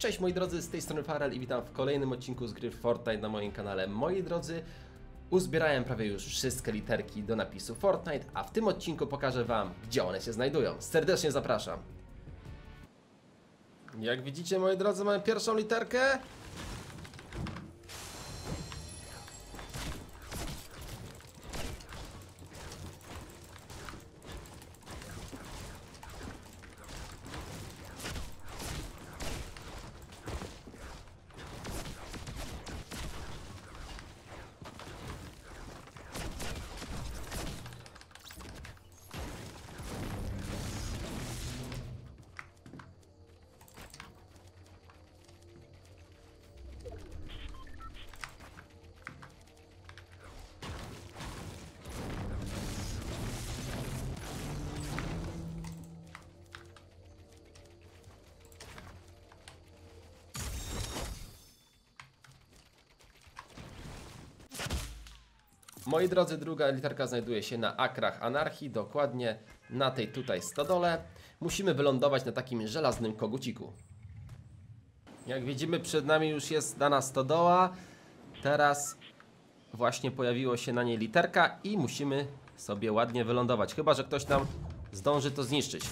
Cześć moi drodzy, z tej strony Farel i witam w kolejnym odcinku z gry Fortnite na moim kanale. Moi drodzy, uzbierałem prawie już wszystkie literki do napisu Fortnite, a w tym odcinku pokażę Wam, gdzie one się znajdują. Serdecznie zapraszam. Jak widzicie moi drodzy, mamy pierwszą literkę. Moi drodzy, druga literka znajduje się na akrach anarchii, dokładnie na tej tutaj stodole. Musimy wylądować na takim żelaznym koguciku. Jak widzimy, przed nami już jest dana stodoła. Teraz właśnie pojawiło się na niej literka i musimy sobie ładnie wylądować. Chyba, że ktoś nam zdąży to zniszczyć.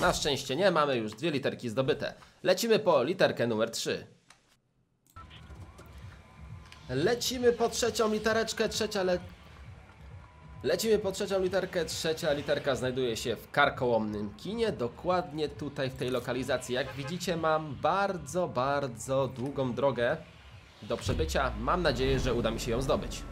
Na szczęście nie, mamy już dwie literki zdobyte. Lecimy po literkę numer 3. Lecimy po trzecią litereczkę, trzecia le... Lecimy po trzecią literkę, trzecia literka znajduje się w karkołomnym kinie, dokładnie tutaj w tej lokalizacji. Jak widzicie mam bardzo, bardzo długą drogę do przebycia. Mam nadzieję, że uda mi się ją zdobyć.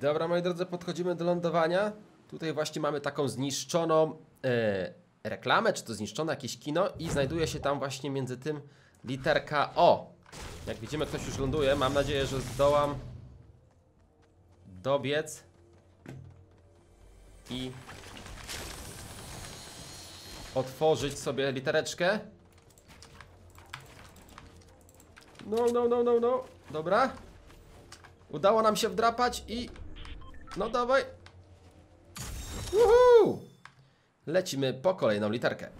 Dobra moi drodzy, podchodzimy do lądowania. Tutaj właśnie mamy taką zniszczoną e, reklamę, czy to zniszczone jakieś kino i znajduje się tam właśnie między tym literka O. Jak widzimy, ktoś już ląduje. Mam nadzieję, że zdołam dobiec i otworzyć sobie litereczkę. No, no, no, no, no. Dobra. Udało nam się wdrapać i... No dawaj. Uhu! Lecimy po kolejną literkę.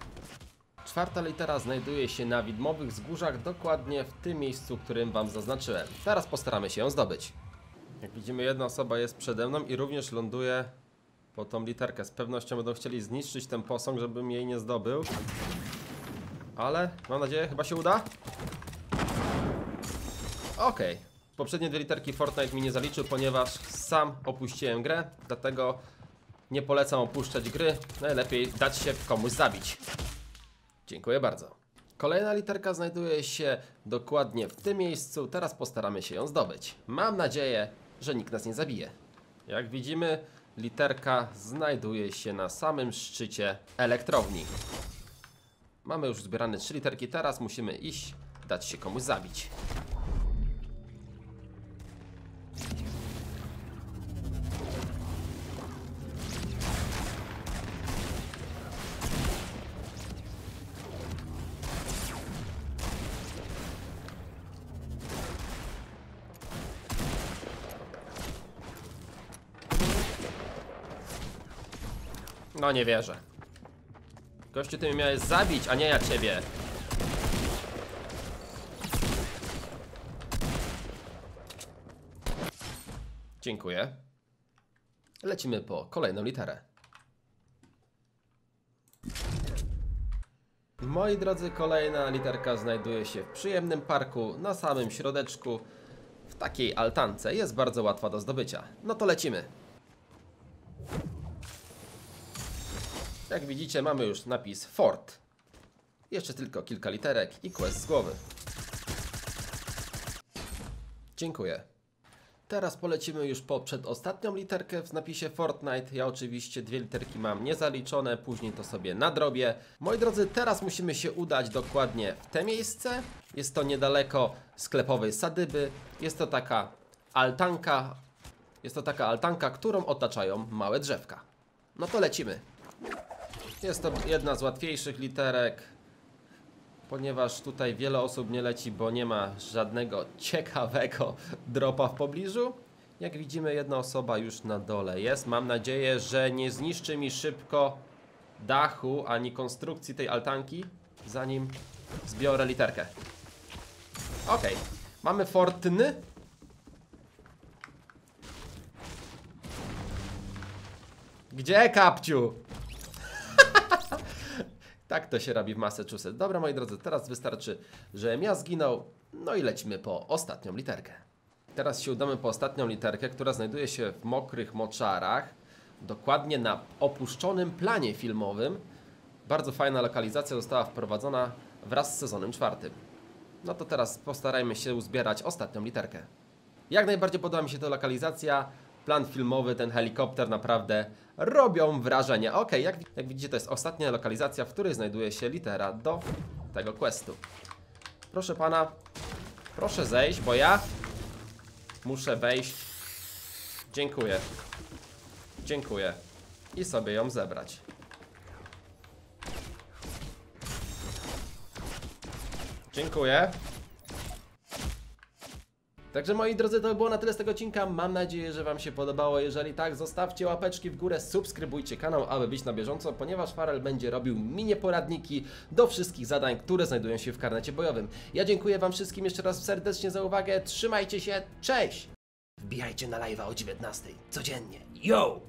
Czwarta litera znajduje się na widmowych wzgórzach, dokładnie w tym miejscu, którym Wam zaznaczyłem. Teraz postaramy się ją zdobyć. Jak widzimy, jedna osoba jest przede mną i również ląduje po tą literkę. Z pewnością będą chcieli zniszczyć ten posąg, żebym jej nie zdobył. Ale mam nadzieję, chyba się uda. Okej. Poprzednie dwie literki Fortnite mi nie zaliczył, ponieważ sam opuściłem grę, dlatego nie polecam opuszczać gry. Najlepiej dać się komuś zabić. Dziękuję bardzo. Kolejna literka znajduje się dokładnie w tym miejscu. Teraz postaramy się ją zdobyć. Mam nadzieję, że nikt nas nie zabije. Jak widzimy, literka znajduje się na samym szczycie elektrowni. Mamy już zbierane trzy literki. Teraz musimy iść, dać się komuś zabić. No nie wierzę. Gościu, ty mnie miałeś zabić, a nie ja ciebie. Dziękuję. Lecimy po kolejną literę. Moi drodzy, kolejna literka znajduje się w przyjemnym parku, na samym środeczku, w takiej altance. Jest bardzo łatwa do zdobycia. No to lecimy. Jak widzicie, mamy już napis Fort. Jeszcze tylko kilka literek i quest z głowy. Dziękuję. Teraz polecimy już po przedostatnią literkę w napisie Fortnite. Ja oczywiście dwie literki mam niezaliczone, później to sobie nadrobię. Moi drodzy, teraz musimy się udać dokładnie w te miejsce. Jest to niedaleko sklepowej sadyby. Jest to taka altanka. Jest to taka altanka, którą otaczają małe drzewka. No to lecimy. Jest to jedna z łatwiejszych literek, ponieważ tutaj wiele osób nie leci, bo nie ma żadnego ciekawego dropa w pobliżu. Jak widzimy, jedna osoba już na dole jest. Mam nadzieję, że nie zniszczy mi szybko dachu ani konstrukcji tej altanki, zanim zbiorę literkę. Okej. Mamy Fortny. Gdzie kapciu? Tak to się robi w Massachusetts. Dobra, moi drodzy, teraz wystarczy, że ja zginął. No i lecimy po ostatnią literkę. Teraz się udamy po ostatnią literkę, która znajduje się w mokrych moczarach. Dokładnie na opuszczonym planie filmowym. Bardzo fajna lokalizacja została wprowadzona wraz z sezonem czwartym. No to teraz postarajmy się uzbierać ostatnią literkę. Jak najbardziej podoba mi się ta lokalizacja. Plan filmowy, ten helikopter naprawdę robią wrażenie. Ok, jak, jak widzicie, to jest ostatnia lokalizacja, w której znajduje się litera do tego questu. Proszę pana, proszę zejść, bo ja muszę wejść. Dziękuję. Dziękuję. I sobie ją zebrać. Dziękuję. Także moi drodzy, to by było na tyle z tego odcinka. Mam nadzieję, że Wam się podobało. Jeżeli tak, zostawcie łapeczki w górę, subskrybujcie kanał, aby być na bieżąco, ponieważ Farel będzie robił minie poradniki do wszystkich zadań, które znajdują się w karnecie bojowym. Ja dziękuję Wam wszystkim jeszcze raz serdecznie za uwagę. Trzymajcie się, cześć! Wbijajcie na live'a o 19 codziennie. Yo!